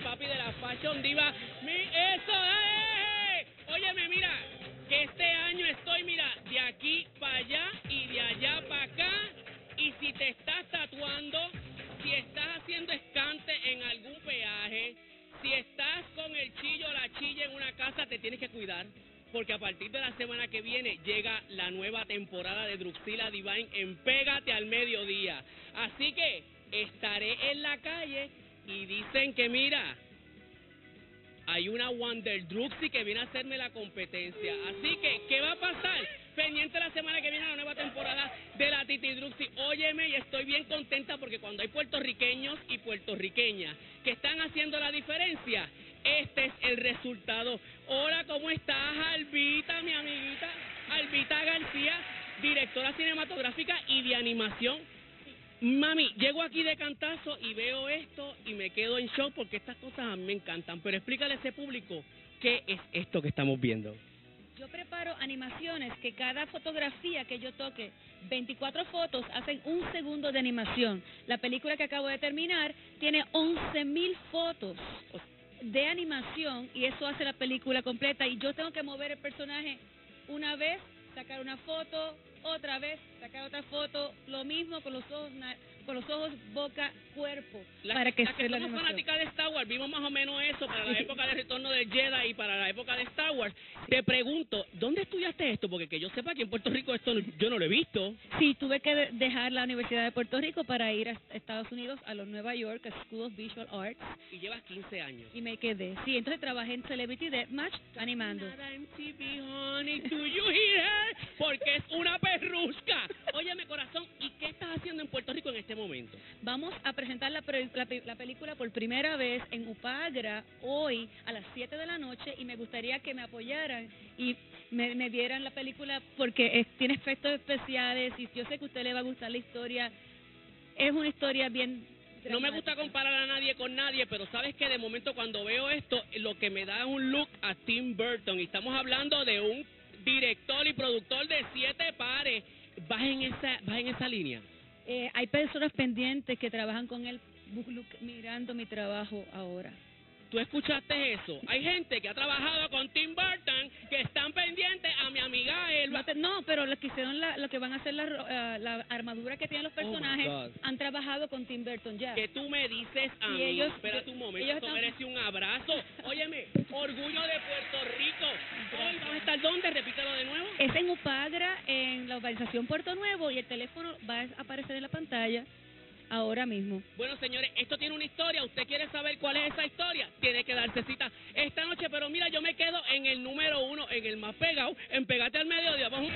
papi de la Fashion Diva. Mi, ¡Eso! ¡eh! Óyeme, mira, que este año estoy, mira, de aquí para allá y de allá para acá. Y si te estás tatuando, si estás haciendo escante en algún peaje, si estás con el chillo o la chilla en una casa, te tienes que cuidar. Porque a partir de la semana que viene llega la nueva temporada de Druxila Divine en Pégate al Mediodía. Así que estaré en la calle y dicen que mira, hay una Wonder Druxy que viene a hacerme la competencia. Así que, ¿qué va a pasar? Pendiente la semana que viene la nueva temporada de la Titi Druxy. Óyeme, y estoy bien contenta porque cuando hay puertorriqueños y puertorriqueñas que están haciendo la diferencia, este es el resultado. Hola, ¿cómo estás, Albita, mi amiguita? Albita García, directora cinematográfica y de animación. Mami, llego aquí de cantazo y veo esto y me quedo en shock porque estas cosas a mí me encantan. Pero explícale a ese público qué es esto que estamos viendo. Yo preparo animaciones que cada fotografía que yo toque, 24 fotos, hacen un segundo de animación. La película que acabo de terminar tiene 11.000 fotos de animación y eso hace la película completa y yo tengo que mover el personaje una vez, sacar una foto, otra vez, sacar otra foto, lo mismo con los ojos, con los ojos, boca, cuerpo, La, para que la que la somos fanáticas de Star Wars, vimos más o menos eso para la época de Retorno de Jedi y para la época de Star Wars. Te pregunto, ¿dónde estudiaste esto? Porque que yo sepa que en Puerto Rico esto yo no lo he visto. Sí, tuve que de- dejar la Universidad de Puerto Rico para ir a Estados Unidos, a los Nueva York School of Visual Arts, Y llevas 15 años. y me quedé. Sí, entonces trabajé en Celebrity Deathmatch animando. Nada MTV, honey, do you hear her? Porque es una perrusca. Óyeme, corazón, ¿y qué estás haciendo en Puerto Rico en este momento? Vamos a presentar la, pre- la pe- la película por primera vez en Upagra hoy a las 7 de la noche y me gustaría que me apoyaran y me, me dieran la película porque es- tiene efectos especiales y yo sé que a usted le va a gustar la historia. Es una historia bien... No me gusta comparar a nadie con nadie, pero sabes que de momento cuando veo esto, lo que me da es un look a Tim Burton. Y estamos hablando de un director y productor de siete pares. ¿Vas en esa, vas en esa línea? Eh, hay personas pendientes que trabajan con él mirando mi trabajo ahora. ¿Tú escuchaste eso? Hay gente que ha trabajado con Tim Burton que están pendientes a mi amiga Elba. No, pero los que hicieron la, lo que van a hacer la, la armadura que tienen los Oh, personajes han trabajado con Tim Burton ya. que tú me dices a Y mí, ellos- espérate un momento, ellos están- merece un abrazo. Óyeme, orgullo de Puerto Rico. Hoy vamos a estar dónde, repítelo de nuevo. Es en Upagra, en la urbanización Puerto Nuevo, y el teléfono va a aparecer en la pantalla ahora mismo. Bueno, señores, esto tiene una historia. ¿Usted quiere saber cuál es esa historia? Tiene que darse cita esta noche. Pero mira, yo me quedo en el número uno, en el más pegado, en Pegate al Mediodía. Vamos.